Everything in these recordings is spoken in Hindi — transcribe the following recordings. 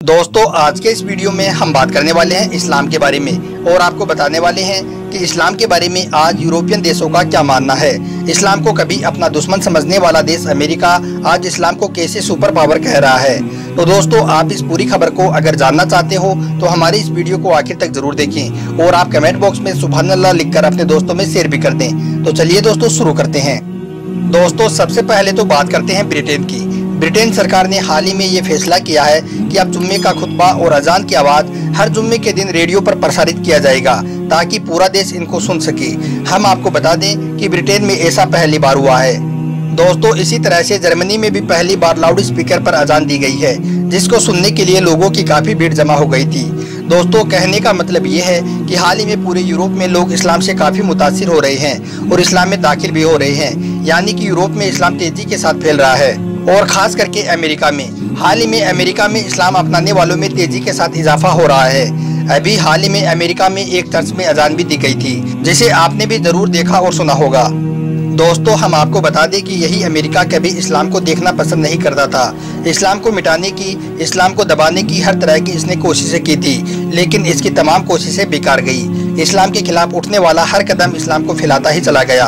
दोस्तों, आज के इस वीडियो में हम बात करने वाले हैं इस्लाम के बारे में और आपको बताने वाले हैं कि इस्लाम के बारे में आज यूरोपियन देशों का क्या मानना है। इस्लाम को कभी अपना दुश्मन समझने वाला देश अमेरिका आज इस्लाम को कैसे सुपर पावर कह रहा है? तो दोस्तों, आप इस पूरी खबर को अगर जानना चाहते हो तो हमारे इस वीडियो को आखिर तक ज़रूर देखें और आप कमेंट बॉक्स में सुबह अल्लाह लिख अपने दोस्तों में शेयर भी कर दें। तो चलिए दोस्तों, शुरू करते हैं। दोस्तों, सबसे पहले तो बात करते हैं ब्रिटेन की। ब्रिटेन सरकार ने हाल ही में ये फैसला किया है कि अब जुम्मे का खुतबा और अजान की आवाज़ हर जुम्मे के दिन रेडियो पर प्रसारित किया जाएगा, ताकि पूरा देश इनको सुन सके। हम आपको बता दें कि ब्रिटेन में ऐसा पहली बार हुआ है। दोस्तों, इसी तरह से जर्मनी में भी पहली बार लाउड स्पीकर पर अजान दी गई है, जिसको सुनने के लिए लोगों की काफ़ी भीड़ जमा हो गई थी। दोस्तों, कहने का मतलब ये है कि हाल ही में पूरे यूरोप में लोग इस्लाम से काफ़ी मुतासर हो रहे हैं और इस्लाम में दाखिल भी हो रहे हैं, यानी कि यूरोप में इस्लाम तेज़ी के साथ फैल रहा है। और ख़ास करके अमेरिका में। हाल ही में अमेरिका में इस्लाम अपनाने वालों में तेज़ी के साथ इजाफा हो रहा है। अभी हाल ही में अमेरिका में एक चर्च में अजान भी दी गई थी, जिसे आपने भी ज़रूर देखा और सुना होगा। दोस्तों, हम आपको बता दें कि यही अमेरिका कभी इस्लाम को देखना पसंद नहीं करता था। इस्लाम को मिटाने की, इस्लाम को दबाने की हर तरह की इसने कोशिशें की थी, लेकिन इसकी तमाम कोशिशें बेकार गई। इस्लाम के खिलाफ उठने वाला हर कदम इस्लाम को फैलाता ही चला गया।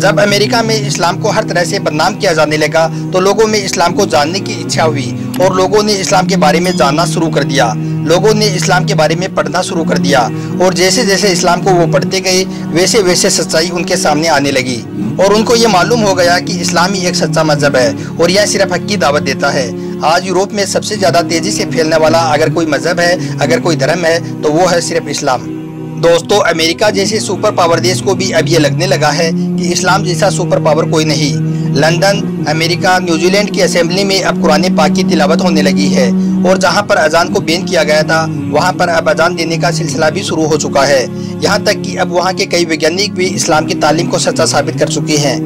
जब अमेरिका में इस्लाम को हर तरह से बदनाम किया जाने लगा तो लोगों में इस्लाम को जानने की इच्छा हुई। और लोगों ने इस्लाम के बारे में जानना शुरू कर दिया। लोगों ने इस्लाम के बारे में पढ़ना शुरू कर दिया। और जैसे जैसे इस्लाम को वो पढ़ते गए वैसे वैसे सच्चाई उनके सामने आने लगी। और उनको ये मालूम हो गया कि इस्लाम ही एक सच्चा मज़हब है और यह सिर्फ़ हक की दावत देता है। आज यूरोप में सबसे ज़्यादा तेज़ी से फैलने वाला अगर कोई मज़हब है, अगर कोई धर्म है तो वो है सिर्फ़ इस्लाम। दोस्तों, अमेरिका जैसे सुपर पावर देश को भी अब ये लगने लगा है कि इस्लाम जैसा सुपर पावर कोई नहीं। लंदन, अमेरिका, न्यूजीलैंड की असेंबली में अब कुरान पाक की तिलावत होने लगी है और जहाँ पर अजान को बैन किया गया था, वहाँ पर अब अजान देने का सिलसिला भी शुरू हो चुका है। यहाँ तक कि अब वहाँ के कई वैज्ञानिक भी इस्लाम की तालीम को सच्चा साबित कर चुके हैं।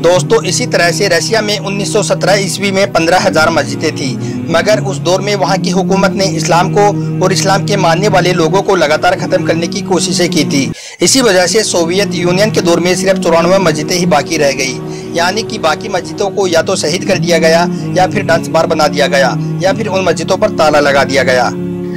दोस्तों, इसी तरह से रशिया में 1917 ईस्वी में पंद्रह हज़ार मस्जिदें थी। मगर उस दौर में वहाँ की हुकूमत ने इस्लाम को और इस्लाम के मानने वाले लोगों को लगातार ख़त्म करने की कोशिशें की थी। इसी वजह से सोवियत यूनियन के दौर में सिर्फ़ चौरानवे मस्जिदें ही बाकी रह गई। यानी कि बाकी मस्जिदों को या तो शहीद कर दिया गया या फिर डांस बार बना दिया गया या फिर उन मस्जिदों पर ताला लगा दिया गया।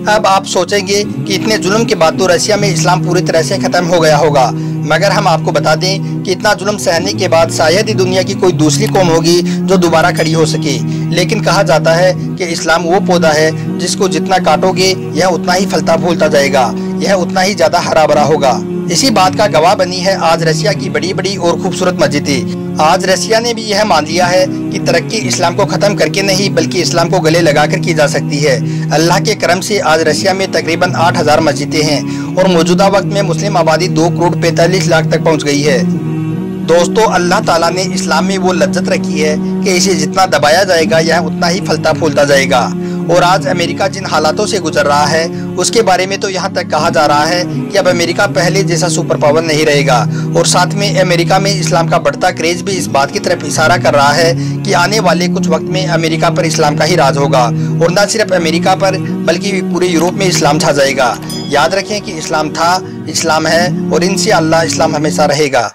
अब आप सोचेंगे कि इतने जुल्म के बाद तो रशिया में इस्लाम पूरी तरह से खत्म हो गया होगा। मगर हम आपको बता दें कि इतना जुल्म सहने के बाद शायद ही दुनिया की कोई दूसरी कौम होगी जो दोबारा खड़ी हो सके। लेकिन कहा जाता है कि इस्लाम वो पौधा है जिसको जितना काटोगे, यह उतना ही फलता फूलता जाएगा। यह उतना ही ज़्यादा हरा भरा होगा। इसी बात का गवाह बनी है आज रशिया की बड़ी बड़ी और खूबसूरत मस्जिदें। आज रशिया ने भी यह मान लिया है कि तरक्की इस्लाम को ख़त्म करके नहीं, बल्कि इस्लाम को गले लगाकर की जा सकती है। अल्लाह के करम से आज रशिया में तकरीबन आठ हज़ार मस्जिदें हैं और मौजूदा वक्त में मुस्लिम आबादी दो करोड़ पैंतालीस लाख तक पहुँच गई है। दोस्तों, अल्लाह ताला ने इस्लाम में वो लज्जत रखी है कि इसे जितना दबाया जाएगा, यह उतना ही फलता फूलता जाएगा। और आज अमेरिका जिन हालातों से गुजर रहा है, उसके बारे में तो यहाँ तक कहा जा रहा है कि अब अमेरिका पहले जैसा सुपर पावर नहीं रहेगा। और साथ में अमेरिका में इस्लाम का बढ़ता क्रेज भी इस बात की तरफ़ इशारा कर रहा है कि आने वाले कुछ वक्त में अमेरिका पर इस्लाम का ही राज होगा। और न सिर्फ़ अमेरिका पर, बल्कि पूरे यूरोप में इस्लाम छा जाएगा। याद रखें कि इस्लाम था, इस्लाम है, और इनसे अल्लाह इस्लाम हमेशा रहेगा।